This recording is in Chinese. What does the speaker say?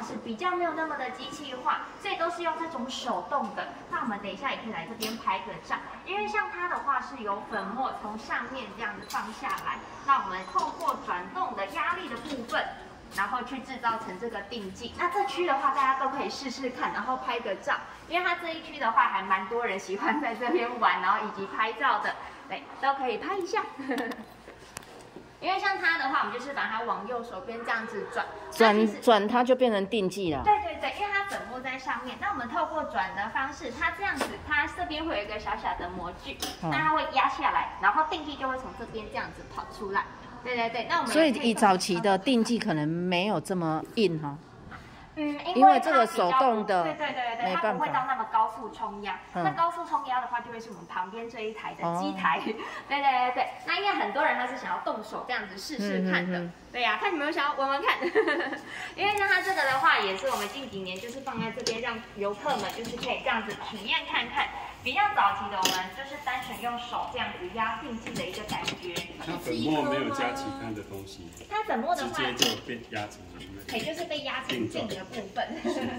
方式，比较没有那么的机器化，所以都是用这种手动的。那我们等一下也可以来这边拍个照，因为像它的话是有粉末从上面这样子放下来，那我们透过转动的压力的部分。然后去制造成这个定剂，那这区的话，大家都可以试试看，然后拍个照，因为它这一区的话，还蛮多人喜欢在这边玩，然后以及拍照的，对，都可以拍一下。因为像它的话，我们就是把它往右手边这样子转，转转它就变成定剂了。对对对，因为它粉末在上面，那我们透过转的方式，它这样子，它这边会有一个小小的模具，那它会压下来，然后定剂就会从这边这样子跑出来。对对对，那我们所以以早期的定剂可能没有这么硬哈。嗯，因为这个手动的，对对对对，它不会到那么高速冲压。那高速冲压的话，就会是我们旁边这一台的机台。对对对对，那因为很多人他是想要动手这样子试试看的。对呀，看你们有想要闻闻看。因为像它这个的话，也是我们近几年就是放在这边，让游客们就是可以这样子体验看看。比较早期的，我们就是单纯用手这样子压定剂的一个感觉。它粉末没有加其他的东西。它粉末的话，直接就被压成了。可以就是被压成定的部分。